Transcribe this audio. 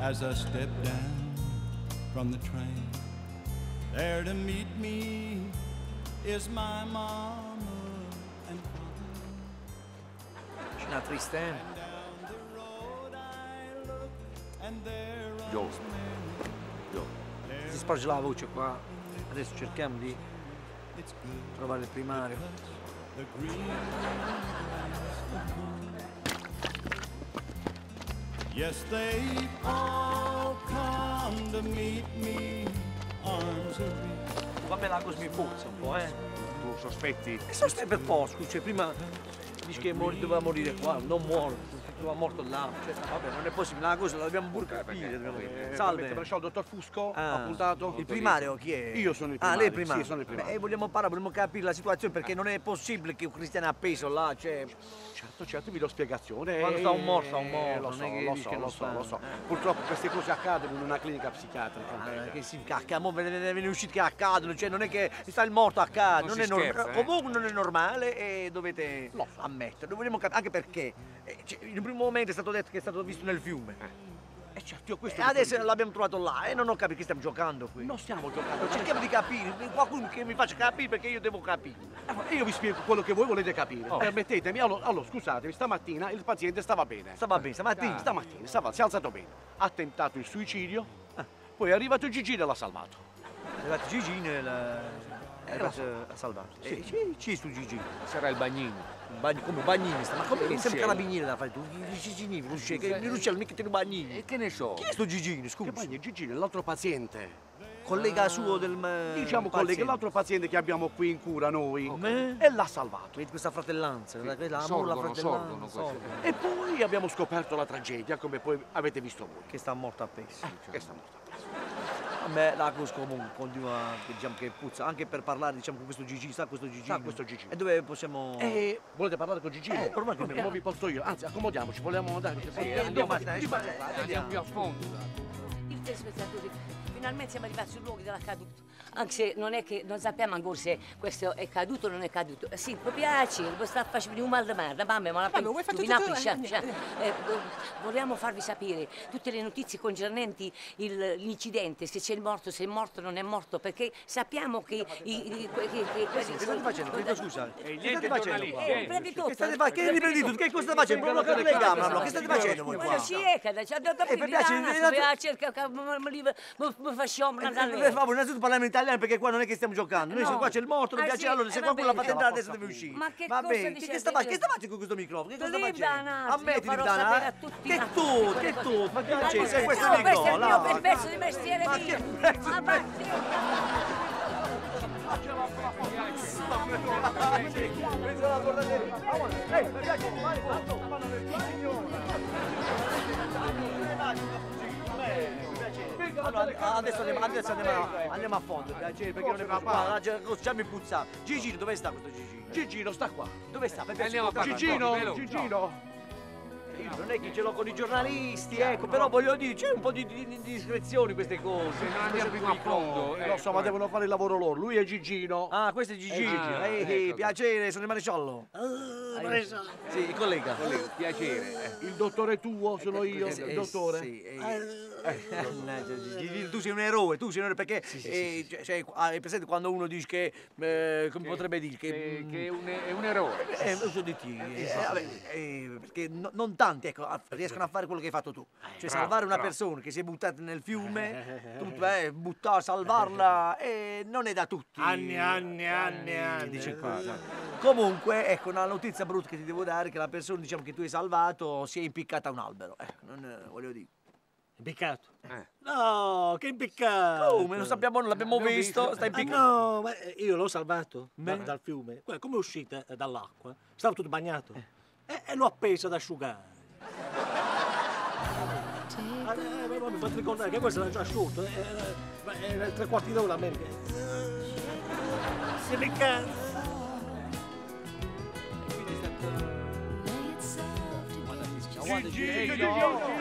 as I step down from the train. There to meet me is my mama and papa. Scena triste? Down the road I look and there Yo. Io. Si sporge la voce qua. Adesso cerchiamo di trovare il primario. Yes, they all come to meet me, arms areach. Vabbè, la cosa mi puzza un po', eh? Tu sospetti? E sempre per poco, cioè prima dici che doveva morire qua, non muore, doveva morto là. Cioè, vabbè, non è possibile, la cosa la dobbiamo pure capire. dobbiamo- Eh, Salve. perché il dottor Fusco Ah, ha puntato. Il primario chi è? Io sono il Ah, lei è primario, primario. sì, sono il primario. Beh, vogliamo parlare, vogliamo capire la situazione perché non è possibile che un cristiano è appeso là, cioè... Certo, certo, vi do spiegazione. Quando Eh, sta un morto, sta un morto, Lo non so, lo so, lo so, lo so. eh. Purtroppo queste cose accadono in una clinica psichiatrica. Ah, che si cacca, mo ve ne usciti che accadono, cioè non è che sta il morto accade, non, Non è si normale. scherza, eh. Comunque non è normale e dovete ammetterlo. Vogliamo cap- anche perché eh, cioè, in un primo momento è stato detto che è stato visto nel fiume. Eh certo, io questo E lo adesso so. l'abbiamo trovato là e non ho capito che stiamo giocando qui. Non stiamo giocando. Cerchiamo di capire, qualcuno che mi faccia capire perché io devo capire. Eh, Io vi spiego quello che voi volete capire. Oh. Permettetemi. Allora, allora, scusatevi, stamattina il paziente stava bene. Stava bene, stamattina. Stamattina stava, si è alzato bene. Ha tentato il suicidio. Poi è arrivato Gigi e l'ha salvato. È arrivato Gigi nel... È arrivato a salvato. Sì. Eh, ci, ci stu Gigi. Sarà il bagnino. Bagni, come bagnini sta? Ma come Sì, che sempre sì. carabinieri da fare tu? Gigini, che Ruscelli mica tiene bagnini. E che ne so? Chi è sto Gigini, Che scusa? poi è Gigi, l'altro paziente. Collega suo del... eh, Diciamo, collega, paziente. l'altro paziente che abbiamo qui in cura noi. Come? E l'ha salvato. Vedi questa fratellanza, quella- quella amore, la fratellanza. sorgono sorgono. E poi abbiamo scoperto la tragedia, come poi avete visto voi. Che sta morto a pezzi. Che sta morta. A me la cosa comunque continua, diciamo che puzza, anche per parlare diciamo con questo Gigi, sa questo Gigi? Sa questo Gigi. E dove possiamo... E volete parlare con Gigi? Eh, ormai Come come- vi porto io. Anzi, accomodiamoci, vogliamo andare. Eh, andiamo, Andiamo, andiamo. Andiamo più a fondo. Il telespettatore, finalmente siamo arrivati sul luogo dell'accaduto. Anche se non è che non sappiamo ancora se questo è caduto o non è caduto. Eh Sì, mi piace, sta facendo un mal di merda, mamma, ma la scia- Eh, eh, Vogliamo farvi sapere tutte le notizie concernenti l'incidente, se c'è il morto, se è morto, non è morto, perché sappiamo che... i- i- que- che- che- Che state facendo? Scusa. E Che state facendo qua? Eh, eh. Che state facendo? Che riprendi tutto? Che cosa state facendo? Capito le gambe, che state facendo voi qua? Ma ci è ci ha dato Eh, a cercare mi facciamo Eh, andare Per favore, innanzitutto parliamo in italiano perché qua non è che stiamo giocando. Noi No. qua c'è il morto, non Ah, piace sì? allora se Eh, qualcuno la entrare adesso deve uscire. Ma che Va cosa bene, dice che, che, sta, facendo con questo microfono? Che cosa sta facendo? Ammetti farò Dana, eh? Che tu, ragazzi che tu, ma che Ma c'è? Sei questo no, questo è il microfono? mio pezzo di mestiere Ma mio. che pezzo Ma di va, Pensa alla portateria. Ehi, mi piace, vai, fatto. Allora, adesso andiamo, adesso andiamo, a- andiamo a fondo, piacere, perché non è la già- mi puzza. Gigi, dove sta questo Gigi? Gigino sta qua. Dove sta? Andiamo a parlare. Gigino, Gigino. Io non è che ce l'ho con i giornalisti, ecco, però voglio dire, c'è un po' di, di, di discrezione in queste cose. Se non andiamo più a fondo. Lo so, ma devono fare il lavoro loro. Lui è Gigino. Ah, questo è Gigi. Ah, Ehi, ecco. piacere, sono il maresciallo. Sì, il collega. Piacere. Il dottore tuo, sono io, Eh, sì, il eh, dottore. Sì, eh, eh, tu sei un eroe, tu sei un eroe perché eh, cioè, cioè, hai presente quando uno dice che, eh, come potrebbe dire, che... Che, mm, che è, un, è un eroe. Eh, lo so di te, eh, vabbè, eh, perché no- non tanti ecco, a- riescono a fare quello che hai fatto tu. Cioè bravo, salvare una bravo. persona che si è buttata nel fiume, tu eh, buttare, salvarla, eh, non è da tutti. Anni, anni, anni, anni. Dice qua. Comunque, ecco, una notizia brutta che ti devo dare è che la persona diciamo, che tu hai salvato si è impiccata a un albero. Ecco, non eh, voglio dire. Impiccato? Eh. No, che impiccato! Come? Non sappiamo, non l'abbiamo L'abbiamo visto, visto. sta Ah, impiccato. no, ma eh, io l'ho salvato da- dal fiume. Come è uscita eh, dall'acqua? Stava tutto bagnato. E, e l'ho appesa ad asciugare. Ah, eh, ma- ma mi fate ricordare che questo era già asciutto. eh, Era, era tre quarti d'ora almeno. che- Si è impiccato. G.